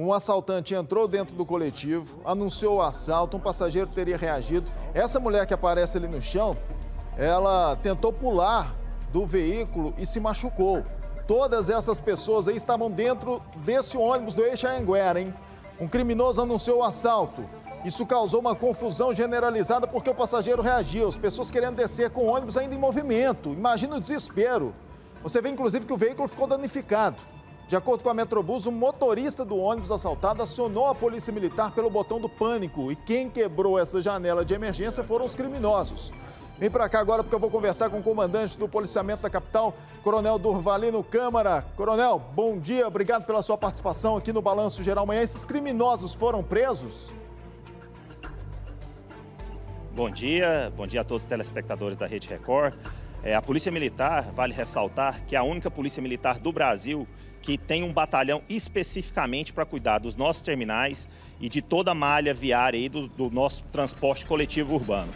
Um assaltante entrou dentro do coletivo, anunciou o assalto, um passageiro teria reagido. Essa mulher que aparece ali no chão, ela tentou pular do veículo e se machucou. Todas essas pessoas aí estavam dentro desse ônibus do Eixo Anguera, hein? Um criminoso anunciou o assalto. Isso causou uma confusão generalizada porque o passageiro reagiu, as pessoas querendo descer com o ônibus ainda em movimento. Imagina o desespero. Você vê, inclusive, que o veículo ficou danificado. De acordo com a Metrobus, o motorista do ônibus assaltado acionou a polícia militar pelo botão do pânico e quem quebrou essa janela de emergência foram os criminosos. Vem para cá agora porque eu vou conversar com o comandante do policiamento da capital, Coronel Durvalino Câmara. Coronel, bom dia, obrigado pela sua participação aqui no Balanço Geral Manhã. Esses criminosos foram presos? Bom dia, bom dia a todos os telespectadores da Rede Record. É, a Polícia Militar, vale ressaltar, que é a única Polícia Militar do Brasil que tem um batalhão especificamente para cuidar dos nossos terminais e de toda a malha viária aí do, do nosso transporte coletivo urbano.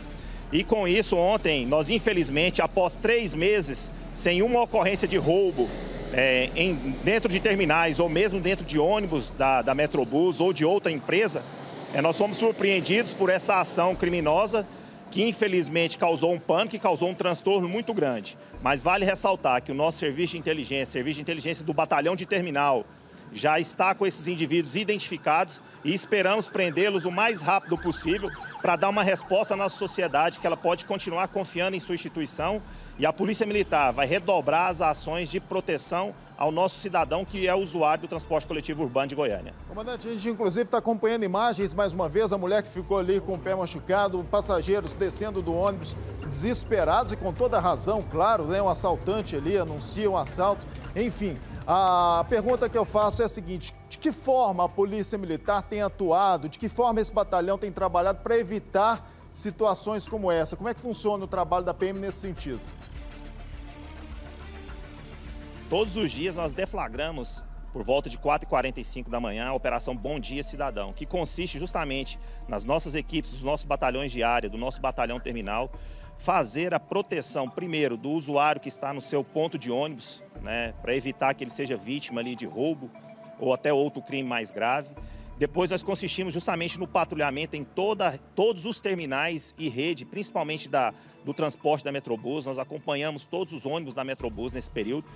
E com isso, ontem, nós infelizmente, após três meses sem uma ocorrência de roubo é, em, dentro de terminais ou mesmo dentro de ônibus da, da Metrobus ou de outra empresa, é, nós fomos surpreendidos por essa ação criminosa que infelizmente causou um pânico e causou um transtorno muito grande. Mas vale ressaltar que o nosso serviço de inteligência, serviço de inteligência do batalhão de terminal, já está com esses indivíduos identificados e esperamos prendê-los o mais rápido possível para dar uma resposta à nossa sociedade que ela pode continuar confiando em sua instituição e a Polícia Militar vai redobrar as ações de proteção ao nosso cidadão que é usuário do transporte coletivo urbano de Goiânia. Comandante, a gente inclusive está acompanhando imagens mais uma vez, a mulher que ficou ali com o pé machucado, passageiros descendo do ônibus desesperados e com toda razão, claro, né? Um assaltante ali anuncia um assalto, enfim. A pergunta que eu faço é a seguinte: de que forma a Polícia Militar tem atuado, de que forma esse batalhão tem trabalhado para evitar situações como essa? Como é que funciona o trabalho da PM nesse sentido? Todos os dias nós deflagramos por volta de 4h45 da manhã, a Operação Bom Dia Cidadão, que consiste justamente nas nossas equipes, dos nossos batalhões de área, do nosso batalhão terminal, fazer a proteção, primeiro, do usuário que está no seu ponto de ônibus, né, para evitar que ele seja vítima ali de roubo ou até outro crime mais grave. Depois nós consistimos justamente no patrulhamento em toda, todos os terminais e rede, principalmente da, do transporte da Metrobus. Nós acompanhamos todos os ônibus da Metrobus nesse período.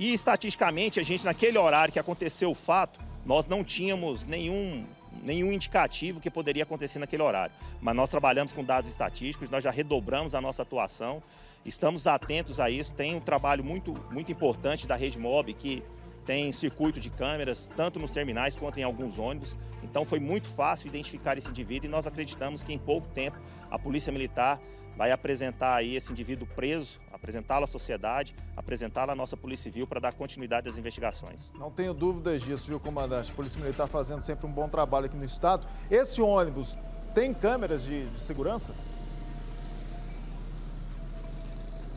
E estatisticamente, a gente, naquele horário que aconteceu o fato, nós não tínhamos nenhum nenhum indicativo que poderia acontecer naquele horário. Mas nós trabalhamos com dados estatísticos, nós já redobramos a nossa atuação, estamos atentos a isso. Tem um trabalho muito, muito importante da Rede Mob, que tem circuito de câmeras, tanto nos terminais quanto em alguns ônibus. Então foi muito fácil identificar esse indivíduo e nós acreditamos que em pouco tempo a Polícia Militar vai apresentar aí esse indivíduo preso, apresentá-lo à sociedade, apresentá-lo à nossa Polícia Civil para dar continuidade às investigações. Não tenho dúvidas disso, viu, comandante? A Polícia Militar fazendo sempre um bom trabalho aqui no Estado. Esse ônibus tem câmeras de, de segurança?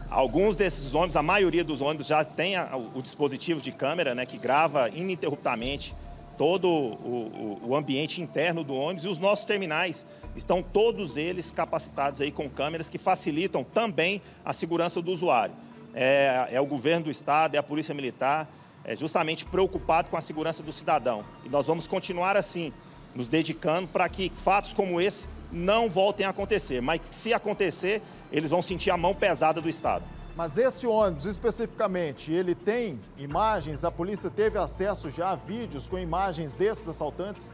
Alguns desses ônibus, a maioria dos ônibus já tem a, o, o, dispositivo de câmera, né, que grava ininterruptamente todo o, o, ambiente interno do ônibus e os nossos terminais estão todos eles capacitados aí com câmeras que facilitam também a segurança do usuário. É, é o governo do estado, é a polícia militar, é justamente preocupado com a segurança do cidadão. E nós vamos continuar assim, nos dedicando para que fatos como esse não voltem a acontecer. Mas se acontecer, eles vão sentir a mão pesada do Estado. Mas esse ônibus especificamente, ele tem imagens? A polícia teve acesso já a vídeos com imagens desses assaltantes?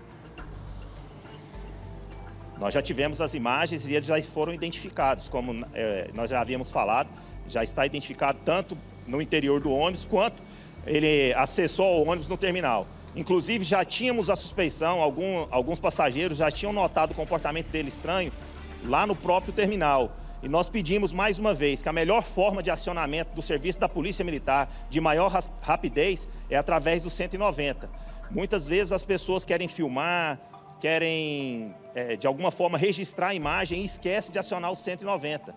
Nós já tivemos as imagens e eles já foram identificados, como é, nós já havíamos falado, já está identificado tanto no interior do ônibus quanto ele acessou o ônibus no terminal. Inclusive já tínhamos a suspeição, algum, alguns passageiros já tinham notado o comportamento dele estranho lá no próprio terminal. E nós pedimos mais uma vez que a melhor forma de acionamento do serviço da Polícia Militar de maior rapidez é através do 190. Muitas vezes as pessoas querem filmar, querem é, de alguma forma registrar a imagem e esquece de acionar o 190.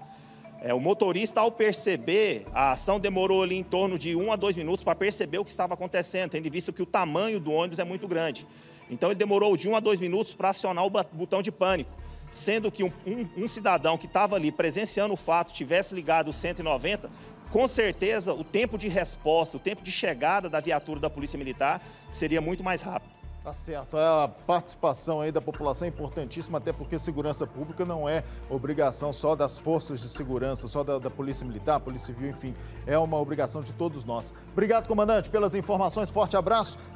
É, o motorista, ao perceber, a ação demorou ali em torno de um a dois minutos para perceber o que estava acontecendo, tendo visto que o tamanho do ônibus é muito grande. Então ele demorou de um a dois minutos para acionar o botão de pânico sendo que um, um, um cidadão que estava ali presenciando o fato tivesse ligado o 190, com certeza o tempo de resposta, o tempo de chegada da viatura da Polícia Militar seria muito mais rápido. Tá certo. A participação aí da população é importantíssima, até porque segurança pública não é obrigação só das forças de segurança, só da, da Polícia Militar, Polícia Civil, enfim, é uma obrigação de todos nós. Obrigado, comandante, pelas informações. Forte abraço.